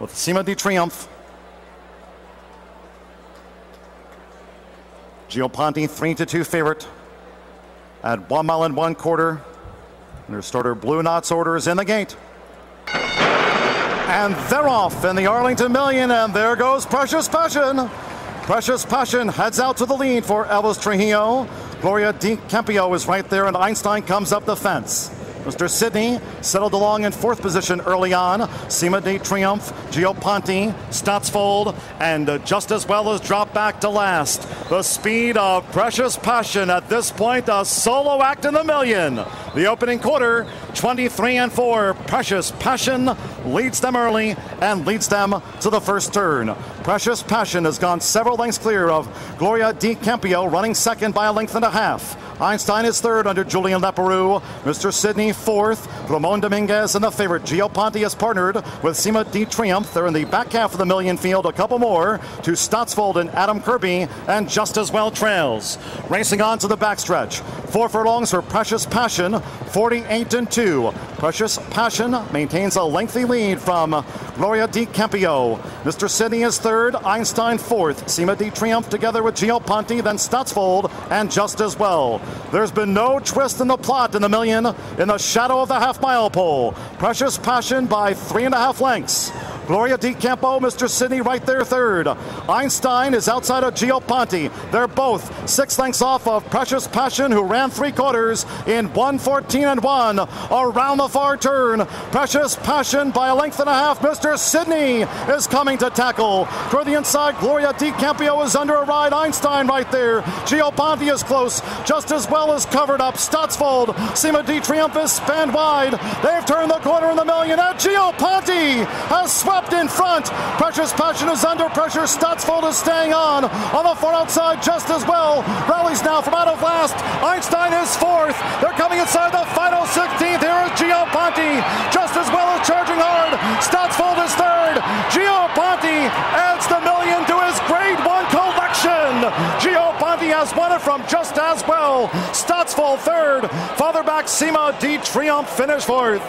with Cima de Triomphe. Gio 3 to 2 favorite at one mile and one quarter. And Their starter Blue Knots order is in the gate. And they're off in the Arlington Million, and there goes Presious Passion. Presious Passion heads out to the lead for Elvis Trujillo. Gloria de Campeao is right there, and Einstein comes up the fence. Mr. Sidney settled along in fourth position early on. Cima de Triomphe, Gio Ponti, Stotsfold, and uh, just as well as dropped back to last. The speed of Presious Passion at this point, a solo act in the million. The opening quarter, 23 and 4. Presious Passion leads them early and leads them to the first turn. Presious Passion has gone several lengths clear of Gloria de Campeao, running second by a length and a half. Einstein is third under Julian Leparoux. Mr. Sidney fourth. Ramon Dominguez and the favorite Gio Ponti has partnered with Cima de Triomphe. They're in the back half of the million field. A couple more to Stotsfold and Adam Kirby and just as well trails. Racing on to the backstretch. Four furlongs for Presious Passion, 48 and 2. Presious Passion maintains a lengthy lead from Gloria de Campeao. Mr. Sidney is third, Einstein fourth. Cima de Triomphe together with Gio Ponti, then Stotsfold, and just as well. There's been no twist in the plot in the million in the shadow of the half mile pole. Presious Passion by three and a half lengths. Gloria de Campeao, Mr. Sidney right there third. Einstein is outside of Gio Ponti. They're both six lengths off of Presious Passion, who ran three quarters in 114 and 1 around the far turn. Presious Passion by a length and a half. Mr. Sidney is coming to tackle. For the inside, Gloria de Campeao is under a ride. Einstein right there. Gio Ponti is close, just as well as covered up. Stotsfold, Cima de Triomphe is spanned wide. They've turned the corner in the million, and Gio Ponti has swept swept in front. Presious Passion is under pressure. Stotsfold is staying on. On the far outside just as well. Rallies now from out of last. Einstein is fourth. They're coming inside the final 16th. Here is Gio Ponti just as well as charging hard. Stotsfold is third. Gio Ponti adds the million to his grade one collection. Gio Ponti has won it from just as well. Stotsfold third. Fatherback Cima de Triomphe finished fourth.